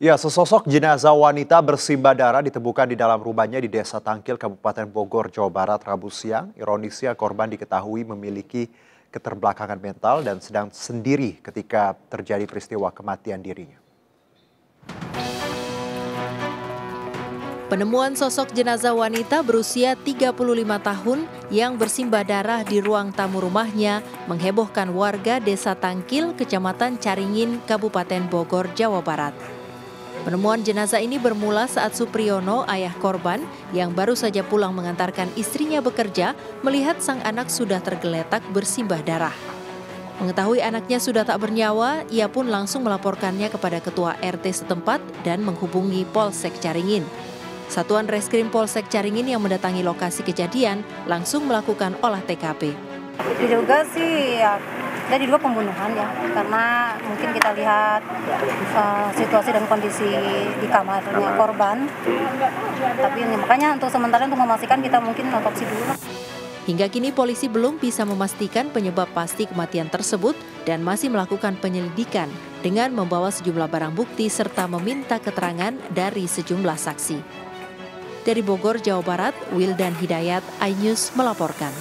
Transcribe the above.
Ya, sesosok jenazah wanita bersimbah darah ditemukan di dalam rumahnya di Desa Tangkil, Kabupaten Bogor, Jawa Barat, Rabu siang. Ironisnya korban diketahui memiliki keterbelakangan mental dan sedang sendiri ketika terjadi peristiwa kematian dirinya. Penemuan sosok jenazah wanita berusia 35 tahun yang bersimbah darah di ruang tamu rumahnya menghebohkan warga Desa Tangkil, Kecamatan Caringin, Kabupaten Bogor, Jawa Barat. Penemuan jenazah ini bermula saat Supriyono, ayah korban, yang baru saja pulang mengantarkan istrinya bekerja, melihat sang anak sudah tergeletak bersimbah darah. Mengetahui anaknya sudah tak bernyawa, ia pun langsung melaporkannya kepada ketua RT setempat dan menghubungi Polsek Caringin. Satuan Reskrim Polsek Caringin yang mendatangi lokasi kejadian langsung melakukan olah TKP. Diduga sih ya dari dua pembunuhan ya, karena mungkin kita lihat uh, situasi dan kondisi di kamarnya korban. Tapi makanya untuk sementara untuk memastikan kita mungkin otopsi dulu. Hingga kini polisi belum bisa memastikan penyebab pasti kematian tersebut dan masih melakukan penyelidikan dengan membawa sejumlah barang bukti serta meminta keterangan dari sejumlah saksi. Dari Bogor, Jawa Barat, Wildan Hidayat, iNews melaporkan.